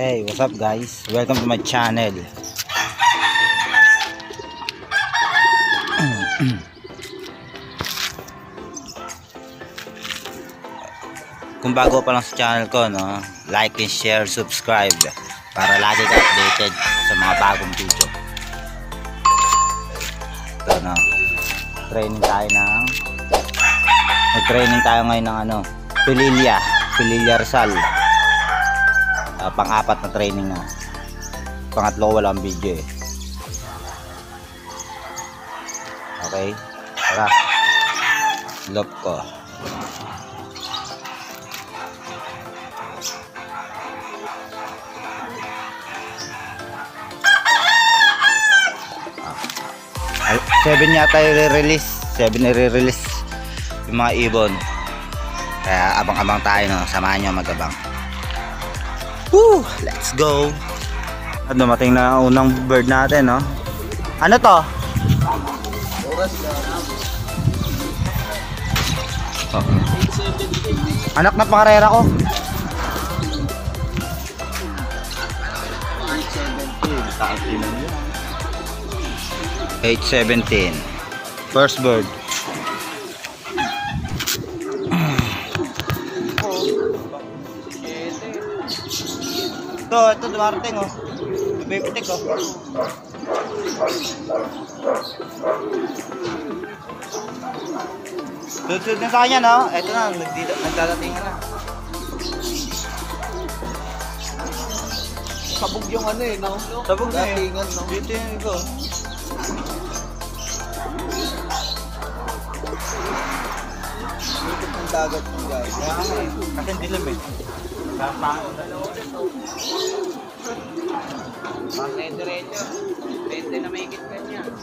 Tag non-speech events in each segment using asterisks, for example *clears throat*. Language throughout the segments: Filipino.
Hey, what's up guys? Welcome to my channel. *clears throat* Kung bago pa lang sa channel ko, no, like and share, subscribe para lagi ka updated sa mga bagong video. Ito, no. Training tayo ng Nag-training tayo ngayon ng ano, Pililya, Pililya Rizal. Ah, pang-apat na training na. Pangatlo walang video eh. Okay? Tara. Love ko. Ay, 7 yata i-release. 7 i-release yung mga ibon. Kaya abang-abang tayo no. Samahan nyo magabang. Woo! Let's go! At dumating na ang unang bird natin, no? Ano to? Oh. Anak na pangarera ko. Eight seventeen. First bird. Ito, ito dumarating oh. Bibitik oh. Sunod na sa kanya no? Ito na, nagdadating na. Sabog yung ano eh, no? Sabog na eh. No? Dito yung ito. Likod ng dagat ng guys. Kasi dilim eh.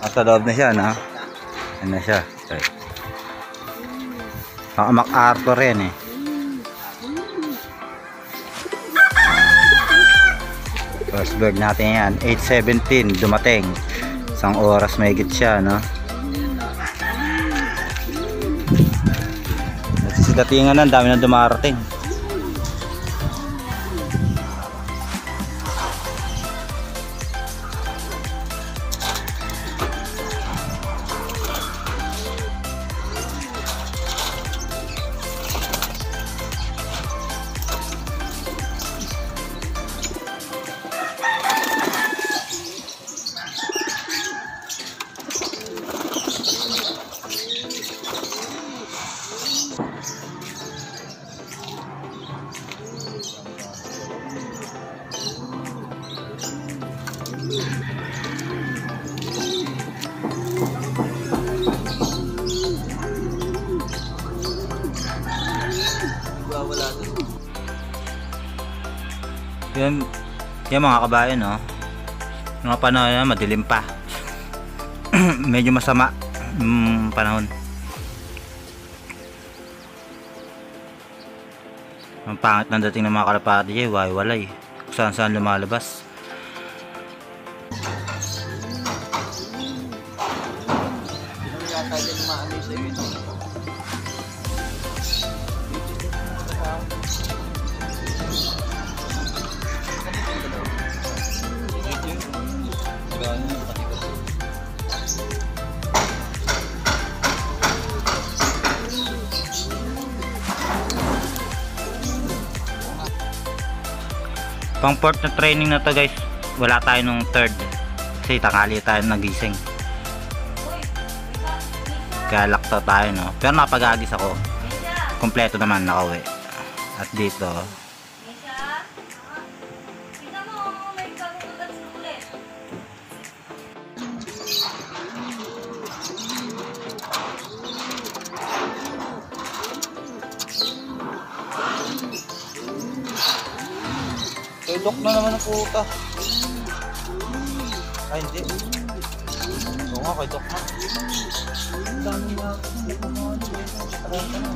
Nasa loob na siya, no? Ano na siya? Okay. Baka MacArthur yan eh. First bird natin yan. 8.17 dumating. Isang oras may siya, no? Nagsisidatingan na, ang dami na dumarating. Yan, yan mga kabayan, no? Mga panahon na madilim pa. *clears throat* Medyo masama yung panahon. Ang pangit ng dating ng mga kalapati eh, walay saan saan lumalabas. Pang fourth na training na to guys, wala tayo nung third. Kasi tangali tayo nagising. Kaya lakta tayo no. Pero napag-agis ako. Kompleto naman nakauwi. At dito, Tulok na naman ang puta. Ay, hindi. Oo nga, kay Dok na. Dami ko mga ano. Tara na.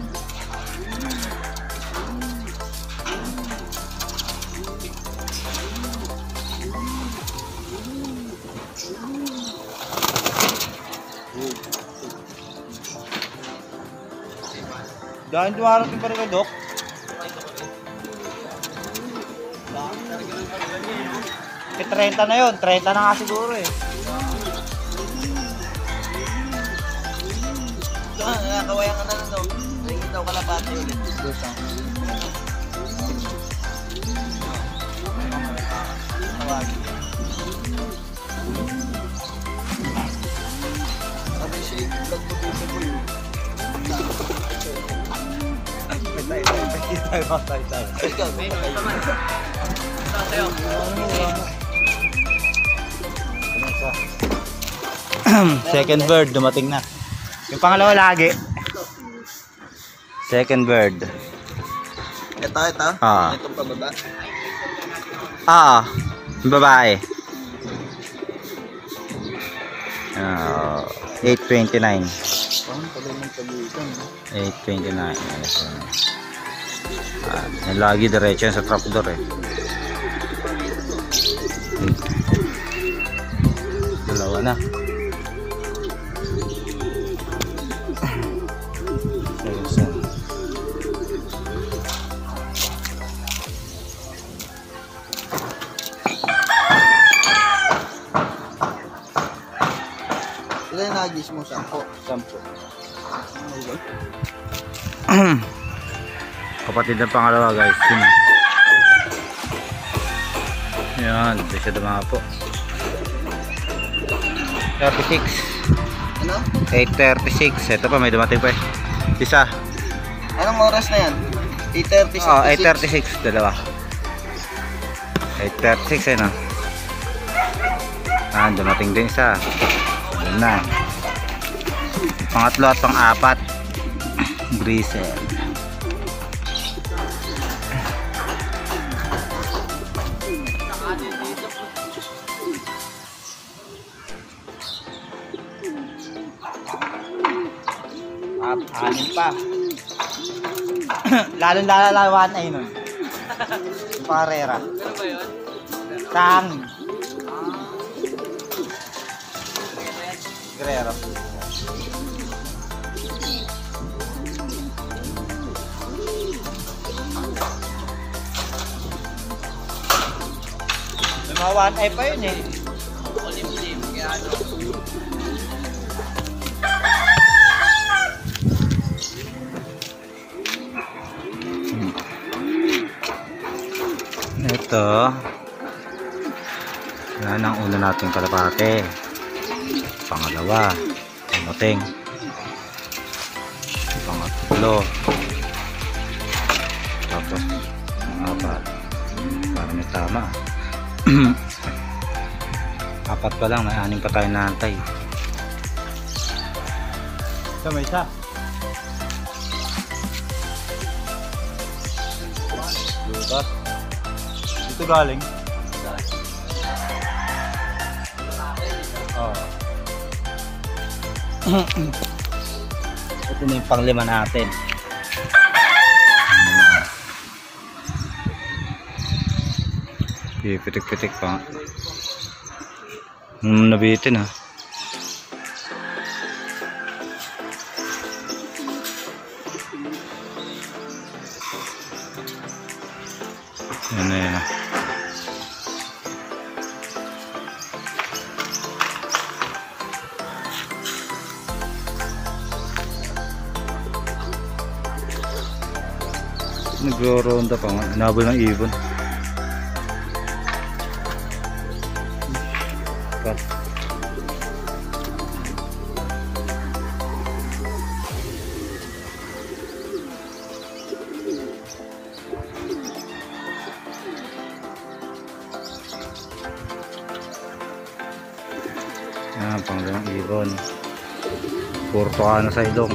Dahil dumarating pa rin kay Doc. 30 na yun. 30 na nga siguro eh. Nakakawayan ka na lang daw. Ringin daw kalapati ulit. Sabi siya, mo dito po yun. Ikaw, *clears throat* Second bird, dumating na. Yung pangalawa lagi. Second bird. Ito, ito. Ah. Itong pababa. Ah, babae. Ah, 829. Parang pala ng palutan. 829. Ayos na. Ah, lagi diretso sa trapdoor eh. Dalawa na. Ayos yan. Ilan yung nagis mo? Sampo. Sampo. *clears throat* Kapatid ng pangalawa guys. Yun. Yan, di siya dumapo. 36. Ano? 836. Ito pa, may dumating pa eh. Isa. Anong oras na yan? 8.30. Oh, 836. Dalawa. 836 eh no. Ah, dumating din isa. Yan na. Pangatlo at pang-apat. *clears throat* Grisel. Anin pa. *clears throat* Lalong lalalawan ay nun. Yung Parera. Ano ba yun? Sang. Guerrero. One eye pa yun eh. Kulim-lim. Kaya ano? Ito. Yan ang una nating kalapate. Pangalawa. Pamating. Pangatlo. Tapos, apat. Para may tama. *clears throat* apat pa lang. May aning pa tayo naantay. Ito may isa. Lutas. Dito galing. Oo. *clears throat* Ito na yung panglima natin. Pitik-pitik pa nga. Hmm, nabitin ha. Nagro-ronda pa nga. Inabol ng ibon. Pas. Yan, panggalang ibon. Porto ka na sa ilong.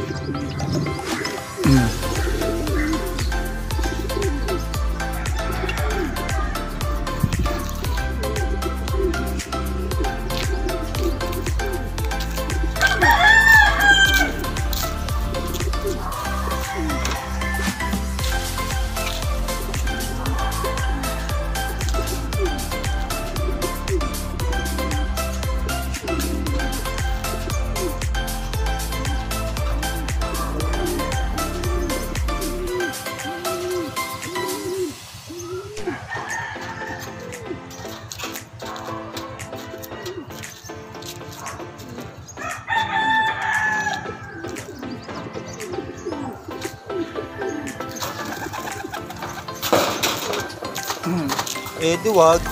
Eh, di wag.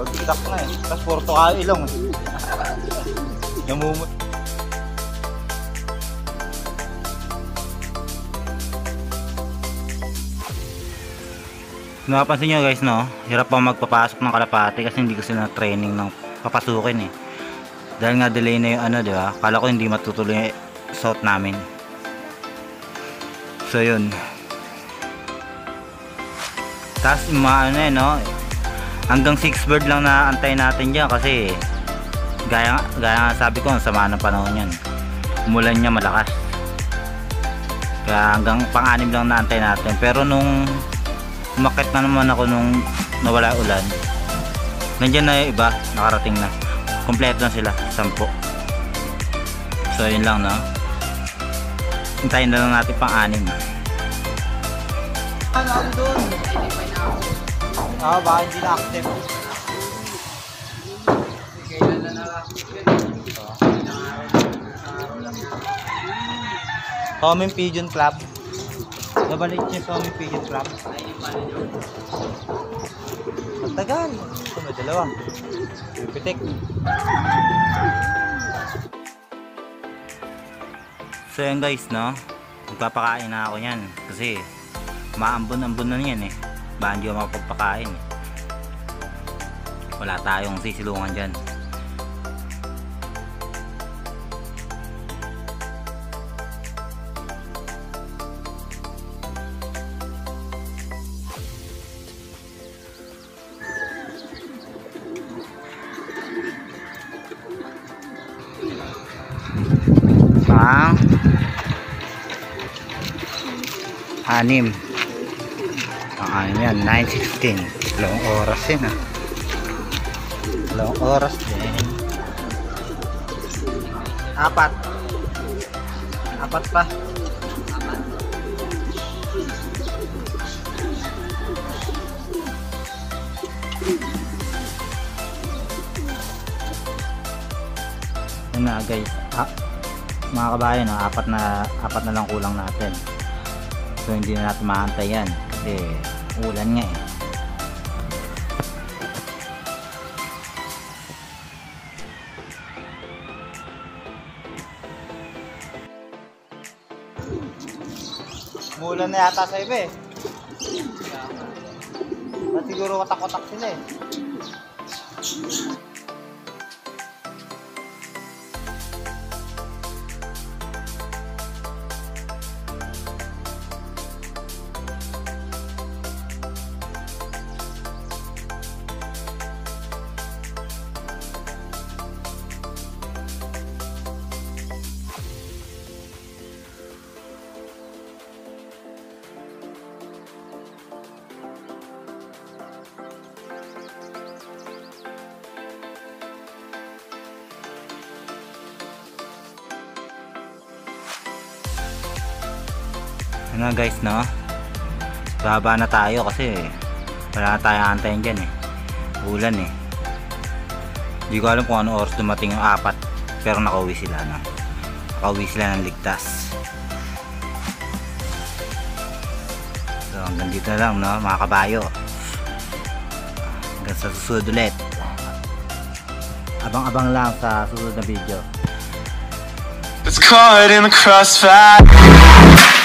Pag-itak na eh. Tapos porto ka ilong eh. Namumut. Napansin nyo guys no, hirap pa magpapasok ng kalapati kasi hindi ko sila na training ng papasukin eh. Dahil nga delay na yung ano, di ba? Kala ko hindi matutuloy yung suot namin. So yun. Tapos yung mga ano eh, no? Hanggang 6 bird lang na antay natin dyan kasi gaya, gaya nga sabi ko, ang sama ng panahon yan. Umulan niya malakas. Kaya hanggang pang-anim lang naantay natin. Pero nung umakit na naman ako nung nawala ulan, nandyan na yung iba, nakarating na. Kompleto na sila, 10. So yun lang no. Hintayin na lang natin pang-anim. Ano doon? Ah, baka hindi na active. Kailan na yun? Common Pigeon Club. Nabalik niya sa Common Pigeon Club. Ay, yung paano nyo? Ang tagal. Ito may dalawa. Pipitik. So yan guys, no? Magpapakain na ako yan. Kasi maambon-ambon na yan eh. Baka hindi ako makapagpakain eh. Wala tayong sisilungan dyan. Pang anim. Pang anim yan 9.16 dalawang oras yun ah. Dalawang oras din. Apat. Apat pa. Na guys ah, mga kabayan, no, apat na apat na lang kulang natin. So hindi na natin maantay yan kasi ulan nga eh. Mulan na yata sa iba eh. Ba't siguro watak-watak sila eh. Ano guys no? Baba na tayo kasi wala na tayo antayin dyan eh. Ulan eh. Hindi ko alam kung ano oras dumating yung apat pero nakauwi sila no? Nakauwi sila ng ligtas. So hanggang dito na lang no mga kabayo. Hanggang sa susunod ulit. Abang abang lang sa susunod na video. It's caught in the crossfire.